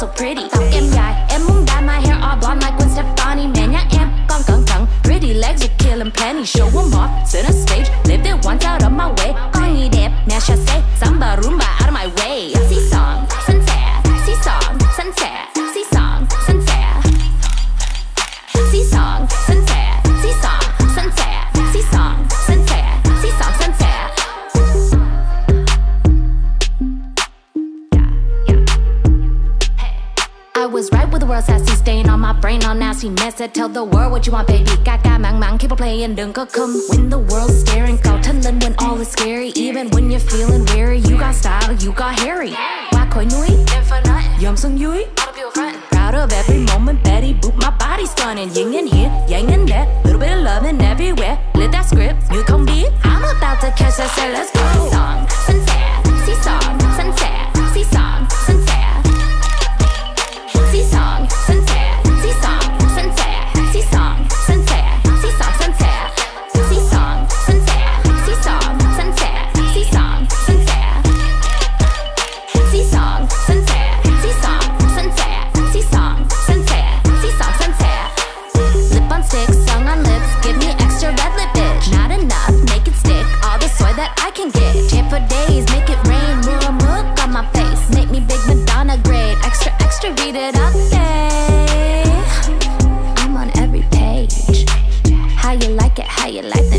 so pretty. Tóc em dài, em muốn dye my hair all blonde like Gwen Stefani. Mẹ nhà em còn cẩn thận, pretty legs are killing penny. Show em off, sit on stage, live it once out of my I was right with the world sassy stain on my brain all nasty mess. It tell the world what you want baby. Gaga mang mang keep on playing đừng có come. When the world's staring Cậu thân lên when all is scary. Even when you're feeling weary you got style you got Harry qua khỏi núi dòm xuống dưới proud of every moment Betty boop my body stunning. Ying and yang can get. Chip for days, make it rain, murmur, murk on my face, make me big Madonna grade, extra, extra, read it up, yeah. I'm on every page. How you like it, how you like hey.